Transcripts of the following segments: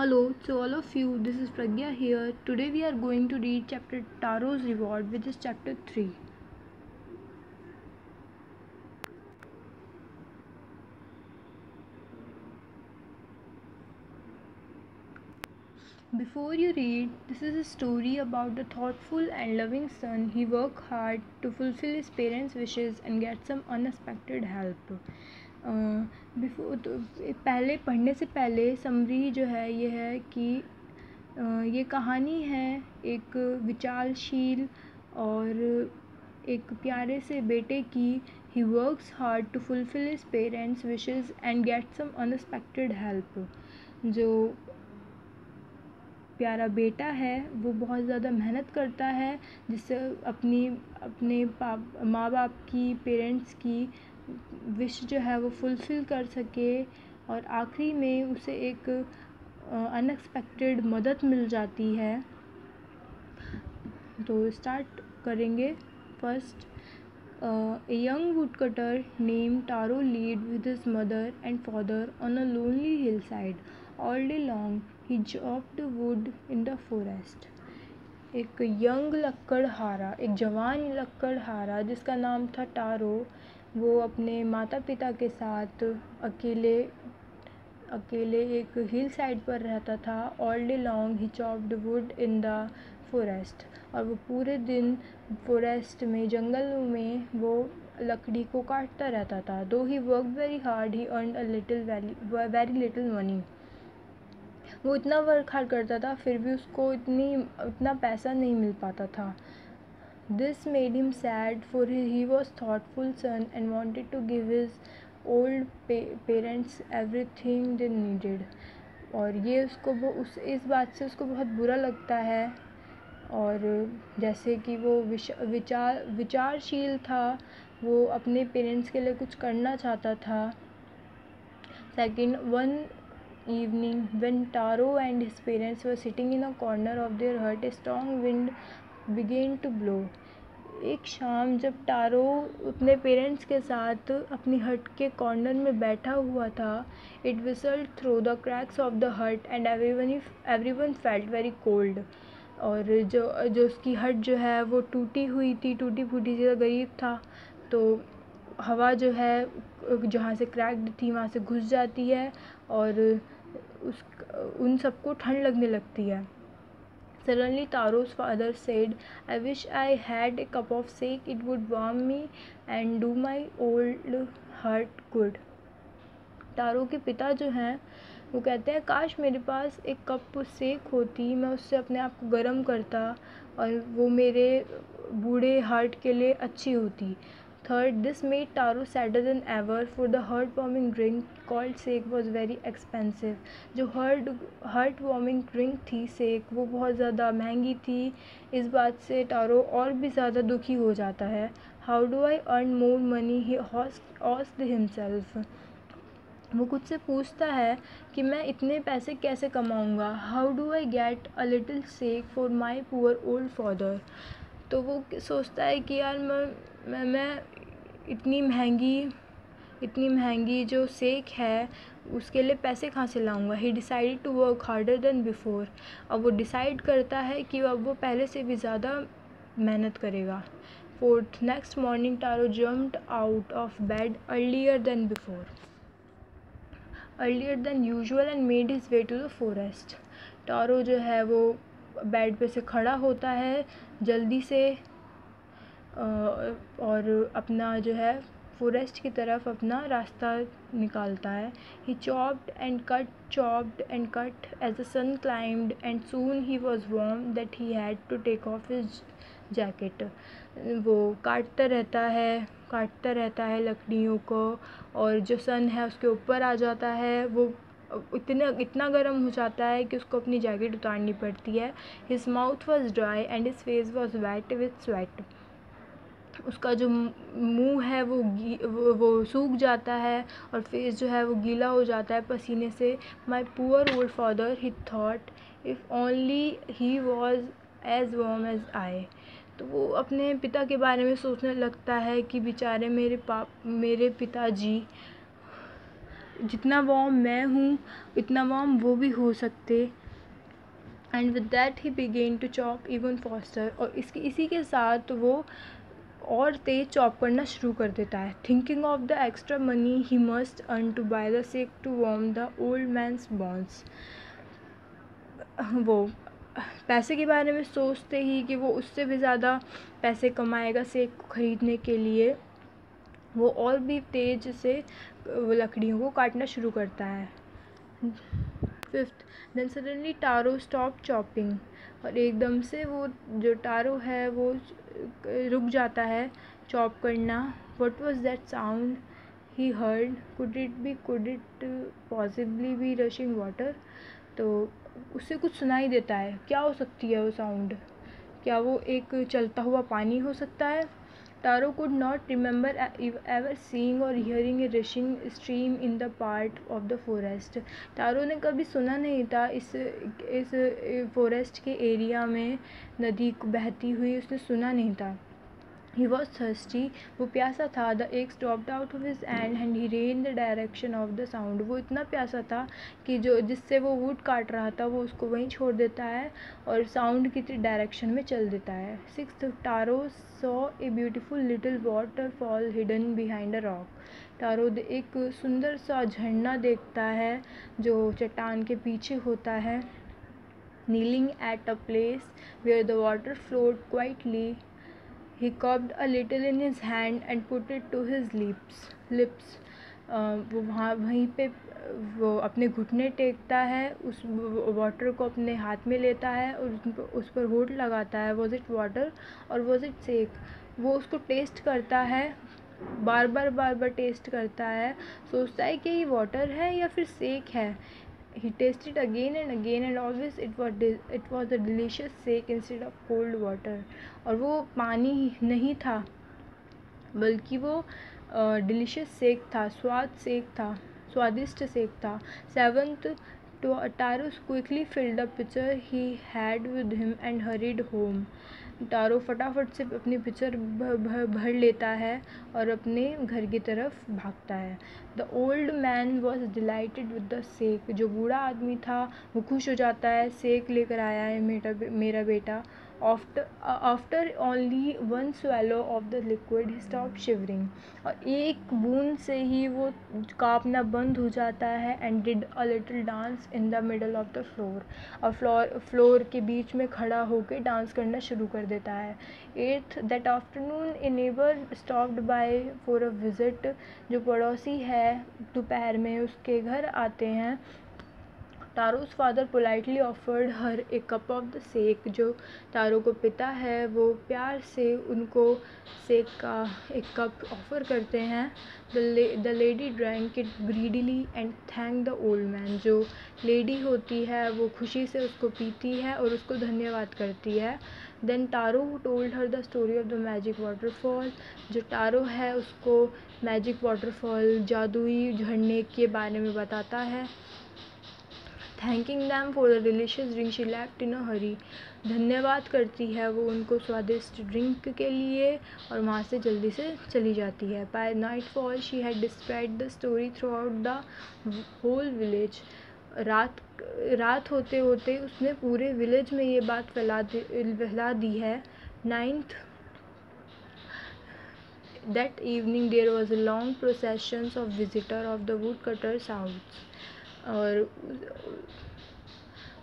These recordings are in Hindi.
Hello to all of you, this is Pragya here. Today we are going to read chapter Taro's Reward, which is chapter 3. Before you read, this is a story about a thoughtful and loving son. He worked hard to fulfill his parents' wishes and get some unexpected help. Before तो पहले पढ़ने से पहले समरी जो है ये है कि ये कहानी है एक विचारशील और एक प्यारे से बेटे की he works hard to fulfil his parents wishes and get some unexpected help जो प्यारा बेटा है, वो बहुत ज़्यादा मेहनत करता है, जिससे अपनी, अपने पाप माँ बाप की, पेरेंट्स की विश जो है वो फुलफ़िल कर सके और आखिरी में उसे एक अनएक्सपेक्टेड मदद मिल जाती है। तो स्टार्ट करेंगे। First a young wood cutter name Taro lived with his mother and father on a lonely hill side all day he chopped wood in the forest एक यंग लक्कड़हारा एक जवान लक्कड़हारा जिसका नाम था टारो वो अपने माता पिता के साथ अकेले अकेले एक हिल साइड पर रहता था। All day long he chopped wood in the forest और वो पूरे दिन फॉरेस्ट में, जंगल में वो लकड़ी को काटता रहता था। Though he work very hard he earn a little very little money वो इतना वर्क हार्ड करता था, फिर भी उसको इतनी, इतना पैसा नहीं मिल पाता था। This made him sad for he was thoughtful son and wanted to give his old parents everything they needed और ये उसको वो उस, इस बात से उसको बहुत बुरा लगता है। और जैसे कि वो विचार विचारशील था, वो अपने पेरेंट्स के लिए कुछ करना चाहता था। Second one evening, when Taro and his parents were sitting in a corner of their hut, a strong wind began to blow. एक शाम जब टारो अपने पेरेंट्स के साथ अपनी हट के कॉर्नर में बैठा हुआ था it whistled through the cracks of the hut and every everyone felt very cold और जो जो उसकी हट जो है वो टूटी हुई थी टूटी फूटी सी गरीब था तो हवा जो है जहाँ से क्रैक्ड थी, वहाँ से घुस जाती है और उस, उन सबको ठंड लगने लगती है। Suddenly Taro's father said I wish I had a cup of sake it would warm me and do my old heart good Taro के पिता जो हैं, वो कहते हैं, काश मेरे पास एक कप सेक होती, मैं उससे अपने आप को गर्म करता और वो मेरे बूढ़े हार्ट के लिए अच्छी होती। Third, this made Taro sadder than ever for the heart-warming drink called Sek was very expensive. जो heart heart-warming drink थी सेक वो बहुत ज़्यादा महँगी थी। इस बात से टारो और भी ज़्यादा दुखी हो जाता है। How do I earn more money he asked himself वो खुद से पूछता है कि मैं इतने पैसे कैसे कमाऊँगा? How do I get a little sake for my poor old father तो वो सोचता है कि यार मैं मैं मैं इतनी महँगी इतनी महँगी जो सेक है, उसके लिए पैसे कहाँ से लाऊँगा? He decided to work harder than before अब वो डिसाइड करता है कि अब वो पहले से भी ज़्यादा मेहनत करेगा। Fourth next morning Taro jumped out of bed earlier than before earlier than usual and made his way to the forest Taro जो है वो बेड पे से खड़ा होता है, जल्दी से और अपना जो है फॉरेस्ट की तरफ़ अपना रास्ता निकालता है। He chopped and cut chopped and cut as the sun climbed and soon he was warm that he had to take off his jacket वो काटता रहता है, काटता रहता है लकड़ियों को और जो सन है उसके ऊपर आ जाता है। वो इतने, इतना गर्म हो जाता है कि उसको अपनी जैकेट उतारनी पड़ती है। His mouth was dry and his face was wet with sweat उसका जो मुँह है वो वो, सूख जाता है और फेस जो है वो गीला हो जाता है पसीने से। My poor old father he thought if only he was as warm as I तो वो अपने पिता के बारे में सोचने लगता है कि बेचारे मेरे पाप मेरे पिताजी जितना वॉम मैं हूँ इतना वॉम वो भी हो सकते। And with that he began to chop even faster और इसके इसी के साथ वो और तेज चॉप करना शुरू कर देता है। Thinking of the extra money he must earn to buy the sake to warm the old man's bones वो, पैसे के बारे में सोचते ही कि वो उससे भी ज़्यादा पैसे कमाएगा सेक को ख़रीदने के लिए, वो और भी तेज़ से, वो लकड़ियों को काटना शुरू करता है। Fifth then suddenly Taro stop chopping और एकदम से वो जो टारो है, वो रुक जाता है चॉप करना। What was that sound he heard could it be could it possibly be rushing water तो उससे कुछ सुनाई देता है। क्या हो सकती है वो साउंड क्या वो एक चलता हुआ पानी हो सकता है? Taro could not remember ever seeing or hearing a rushing stream in the part of the forest Taro ने कभी सुना नहीं था इस इस फॉरेस्ट के एरिया में नदी बहती हुई, उसने सुना नहीं था। ही वॉज़ थर्स्टी वो प्यासा था. द एक stopped out of and and he ran in the direction of the sound वो इतना प्यासा था कि जो जिससे वो वुड काट रहा था, वो उसको वहीं छोड़ देता है और साउंड की डायरेक्शन में चल देता है. Six Taro saw a beautiful little waterfall hidden behind a rock Taro एक सुंदर सा झरना देखता है जो चट्टान के पीछे होता है. Kneeling at a place where the water flowed quietly he cupped a little in his hand and put it to his lips lips. वो वहाँ, वहीं पे, वो अपने घुटने टेकता है, उस वाटर को अपने हाथ में लेता है और उस पर होट लगाता है। Was it water or was it sake वो उसको टेस्ट करता है बार बार बार बार टेस्ट करता है। सोचता है कि ये वाटर है या फिर सेक है? He tasted again and again and always it was it was a delicious shake instead of cold water और वो पानी नहीं था बल्कि वो डिलीशियस सेक था स्वाद सेक था स्वादिष्ट सेक था seventh Taros quickly filled the pitcher he had with him and hurried home. Taro फटाफट से अपनी पिक्चर भर लेता है और अपने घर की तरफ़ भागता है। The old man was delighted with the sake जो बूढ़ा आदमी था, वो खुश हो जाता है। सेक लेकर आया है मेरा मेरा बेटा। After after only one swallow of the liquid stop shivering और एक बूंद से ही वो कांपना बंद हो जाता है and did a little dance in the middle of the floor और फ्लोर फ्लोर के बीच में खड़ा होकर डांस करना शुरू कर देता है। Eighth that afternoon a neighbour stopped by for a visit जो पड़ोसी है, दोपहर में उसके घर आते हैं। Taro's father politely offered her a cup of the sake. जो टारो को पिता है, वो प्यार से उनको सेक का एक कप ऑफ़र करते हैं। The lady drank it greedily and thank the old man. जो लेडी होती है, वो खुशी से उसको पीती है और उसको धन्यवाद करती है। Then Taro told her the story of the magic waterfall. जो टारो है, उसको मैजिक वाटरफॉल जादुई झरने के बारे में बताता है। Thanking them for the delicious drink she left in a hurry धन्यवाद करती है वो उनको स्वादिष्ट ड्रिंक के लिए और वहाँ से जल्दी से चली जाती है। By nightfall she had describe the story throughout the whole village रात रात होते होते उसने पूरे विलेज में ये बात फैला दी फैला दी है। Ninth that evening there was a long processions of visitor of the woodcutter's house और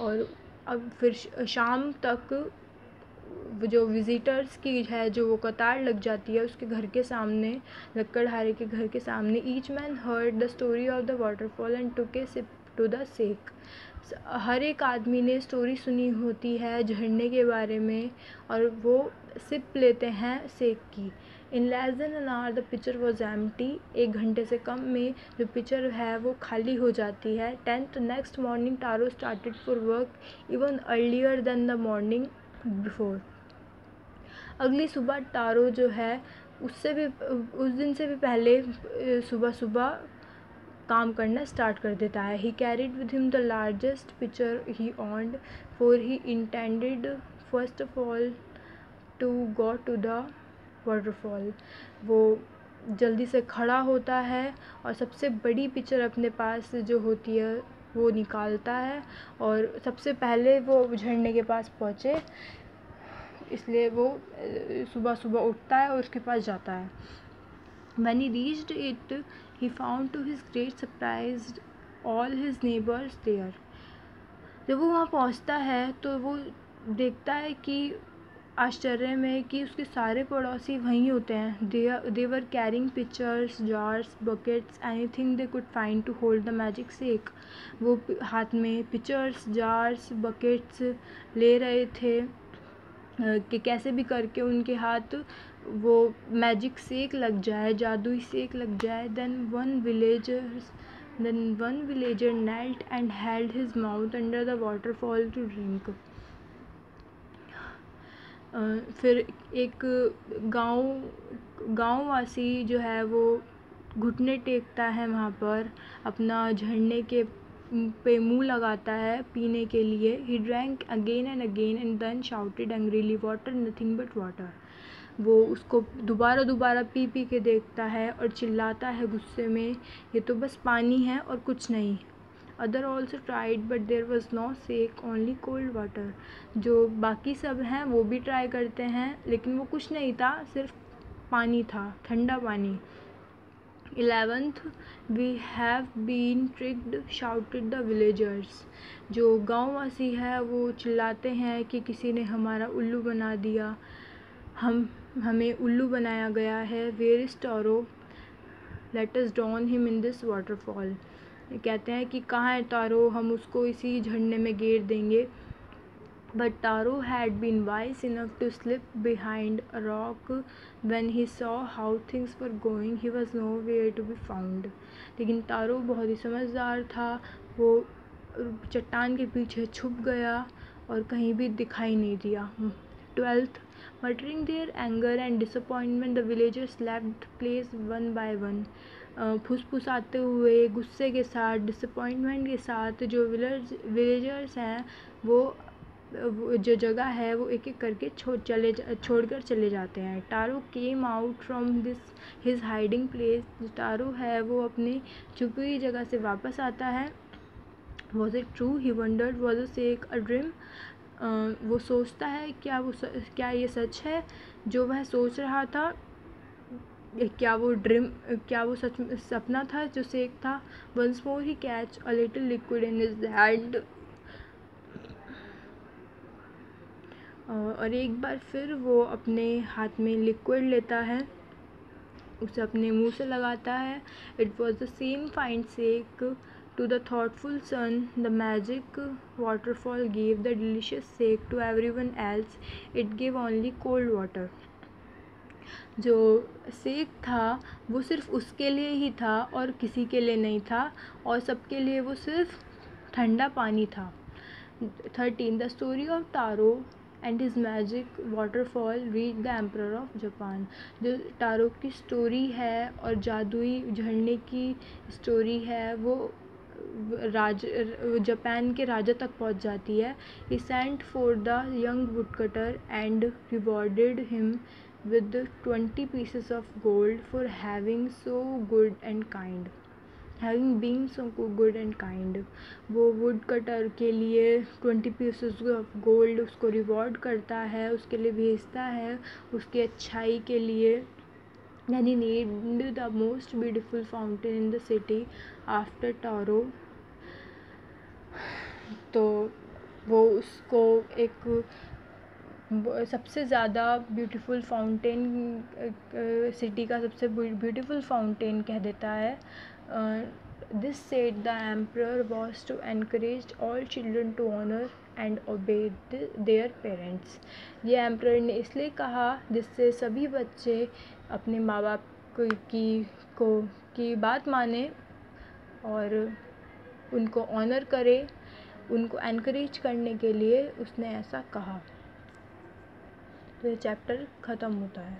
और अब फिर शाम तक जो विज़िटर्स की है, जो वो कतार लग जाती है, उसके घर के सामने लक्कड़हारे के घर के सामने each man heard the story of the waterfall and took a sip to the sake हर एक आदमी ने स्टोरी सुनी होती है झरने के बारे में और वो सिप लेते हैं सेक की। In less than an hour the pitcher was empty एक घंटे से कम में जो पिक्चर है, वो खाली हो जाती है। Tenth next morning Taro started for work even earlier than the morning before अगली सुबह टारो जो है, उससे भी, उस दिन से भी पहले सुबह सुबह काम करना स्टार्ट कर देता है। He carried with him the largest pitcher he owned for he intended first of all to go to the waterfall वो जल्दी से खड़ा होता है और सबसे बड़ी पिक्चर अपने पास जो होती है वो निकालता है और सबसे पहले वो झरने के पास पहुँचे इसलिए वो सुबह सुबह उठता है और उसके पास जाता है When he reached it, he found to his great surprise all his neighbors there. जब वो वहाँ पहुँचता है तो वो देखता है कि आश्चर्य में कि उसके सारे पड़ोसी वहीं होते हैं। They were carrying pitchers jars buckets anything they could find to hold the magic sake वो हाथ में पिक्चर्स जार्स बकेट्स ले रहे थे। कि कैसे भी करके उनके हाथ वो मैजिक सेक लग जाए, जादुई सेक लग जाए। Then one villagers then one villager knelt and held his mouth under the waterfall to drink फिर एक गाँव, गांववासी जो है वो घुटने टेकता है वहाँ पर, अपना झरने के पे मुँह लगाता है पीने के लिए। He drank again and again and then shouted angrily water nothing but water वो उसको दोबारा दोबारा पी पी के देखता है और चिल्लाता है गुस्से में, ये तो बस पानी है और कुछ नहीं। Other also tried but there was no sake only cold water जो बाकी सब हैं, वो भी ट्राई करते हैं, लेकिन वो कुछ नहीं था, सिर्फ़ पानी था, ठंडा पानी. Eleventh we have been tricked shouted the villagers जो गाँव वासी है, वो चिल्लाते हैं कि किसी ने हमारा उल्लू बना दिया. हम, हमें उल्लू बनाया गया है where is Toro? Let drown him in this waterfall कहते हैं कि कहाँ है तारो, हम उसको इसी झरने में गेर देंगे But Taro had been wise enough to slip behind a rock when he saw how things were going. He was nowhere to be found. लेकिन तारो बहुत ही समझदार था वो चट्टान के पीछे छुप गया और कहीं भी दिखाई नहीं दिया twelfth muttering their anger and disappointment the villagers left place one by one फुसफुसाते हुए, गुस्से के साथ डिसअपॉइंटमेंट के साथ जो विलेज विलेजर्स हैं, वो जो जगह है, वो एक एक करके छोड़ चले छोड़ कर चले जाते हैं। Taro came out from this his hiding place जो टारो है, वो अपनी छुपी हुई जगह से वापस आता है। Was it true he wondered was a sake a dream वो सोचता है, क्या वो क्या ये सच है? जो वह सोच रहा था क्या वो ड्रीम, क्या वो सच, सपना था जो सेक था? Once more he catch a little liquid in his hand. और एक बार फिर वो अपने हाथ में लिक्विड लेता है। उसे अपने मुँह से लगाता है। It was the same fine sake. To the thoughtful son, the magic waterfall give the delicious sake to everyone else. It give only cold water. जो सेक था, वो सिर्फ़ उसके लिए ही था और किसी के लिए नहीं था और सबके लिए वो सिर्फ़ ठंडा पानी था। Thirteen the story of Taro and his magic waterfall reach the emperor of Japan जो टारो की स्टोरी है और जादुई झरने की स्टोरी है, वो राज जापान के राजा तक पहुँच जाती है। He sent for the young woodcutter and rewarded him with twenty pieces of gold for having so good and kind having been so good and kind वो वुड कटर के लिए ट्वेंटी पीसेस ऑफ़ गोल्ड उसको रिवॉर्ड करता है, उसके लिए भेजता है, उसकी अच्छाई के लिए। then he named the most beautiful fountain in the city after Taro तो वो उसको एक सबसे ज़्यादा ब्यूटीफुल फाउंटेन सिटी का सबसे ब्यूटीफुल फाउंटेन कह देता है। This said the emperor was to encourage all children to honour and obey their parents ये एम्प्रर ने इसलिए कहा जिससे सभी बच्चे अपने माँ बाप की, को, की बात माने और उनको ऑनर करे, उनको एनकरेज करने के लिए उसने ऐसा कहा। तो ये चैप्टर ख़त्म होता है।